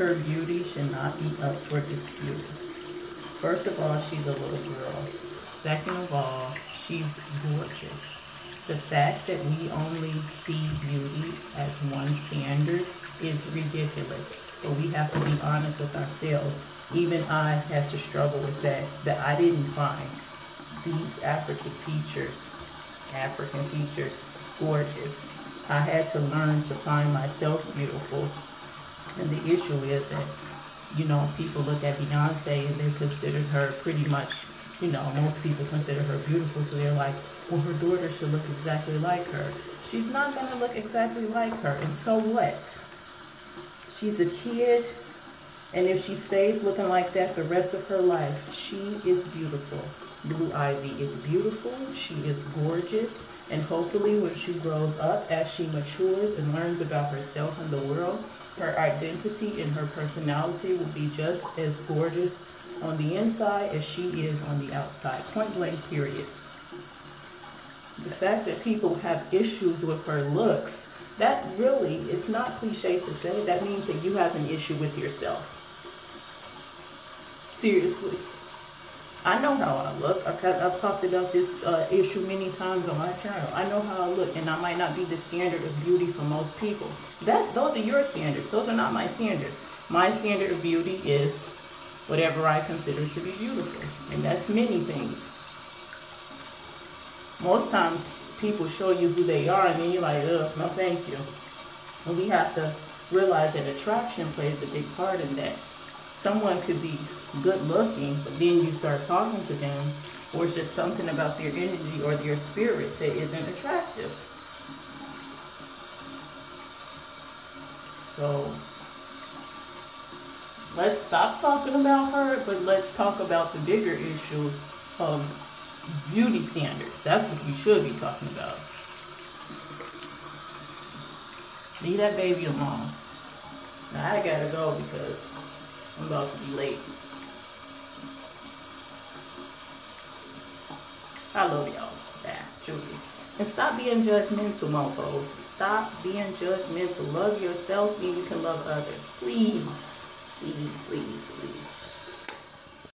her beauty should not be up for dispute. First of all, she's a little girl. Second of all, she's gorgeous. The fact that we only see beauty as one standard is ridiculous. But we have to be honest with ourselves. Even I had to struggle with that, that I didn't find these African features, African features, gorgeous. I had to learn to find myself beautiful. And the issue is that, you know, people look at Beyonce and they consider her pretty much, you know, most people consider her beautiful. So they're like, well, her daughter should look exactly like her. She's not going to look exactly like her. And so what? She's a kid. And if she stays looking like that the rest of her life, she is beautiful. Blue Ivy is beautiful. She is gorgeous. And hopefully when she grows up, as she matures and learns about herself and the world, her identity and her personality will be just as gorgeous on the inside as she is on the outside. Point blank, period. The fact that people have issues with her looks, that really, it's not cliche to say, that means that you have an issue with yourself. Seriously. I know how I look. I've, I've talked about this uh, issue many times on my channel. I know how I look, and I might not be the standard of beauty for most people. That Those are your standards. Those are not my standards. My standard of beauty is whatever I consider to be beautiful, and that's many things. Most times, people show you who they are, and then you're like, ugh, no thank you. And we have to realize that attraction plays a big part in that. Someone could be good looking, but then you start talking to them, or it's just something about their energy or their spirit that isn't attractive. So let's stop talking about her, but let's talk about the bigger issue of beauty standards. That's what we should be talking about. Leave that baby alone. Now I gotta go because I'm about to be late. I love y'all. Yeah, truly. And stop being judgmental, mofos. Stop being judgmental. Love yourself and you can love others. Please. Please, please, please.